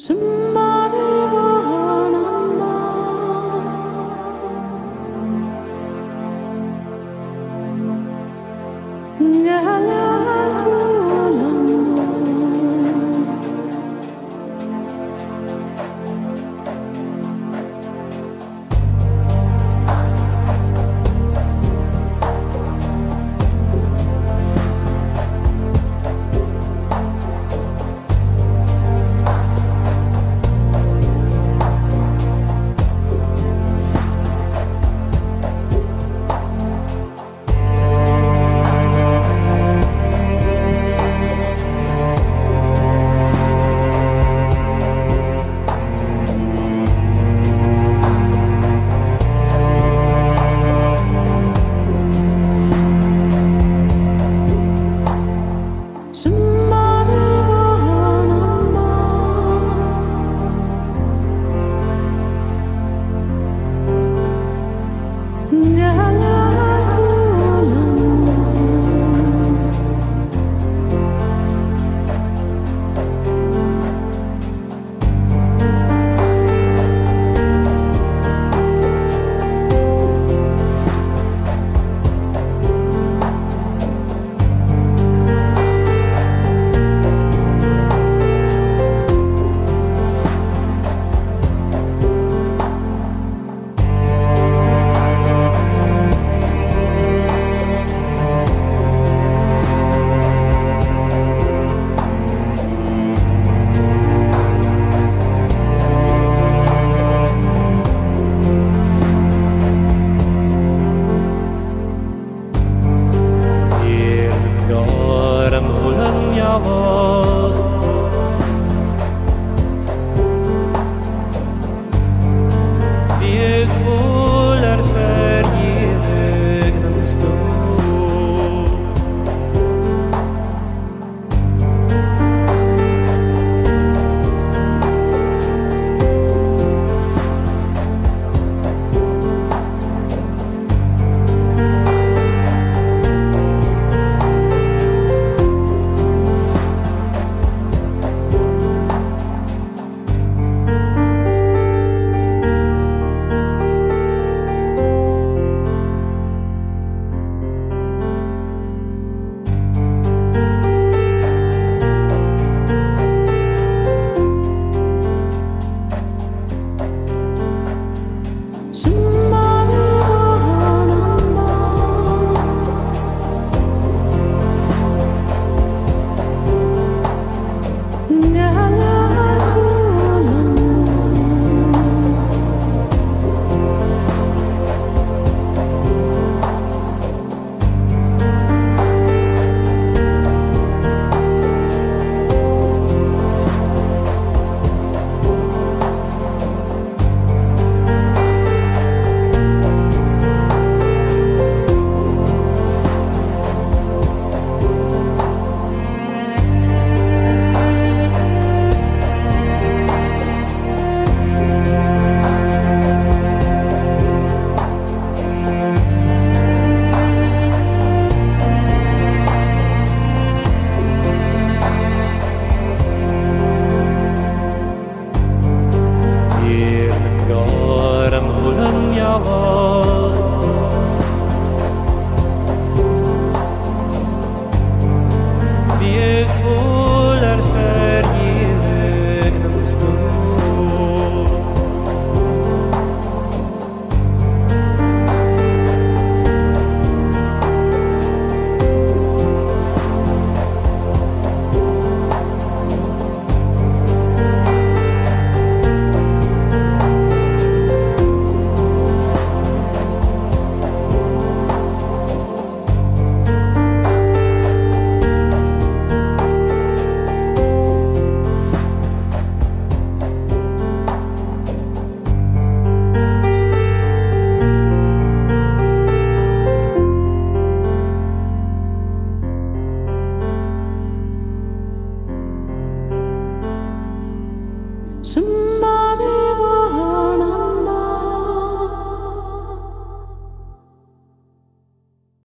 Yeah. Some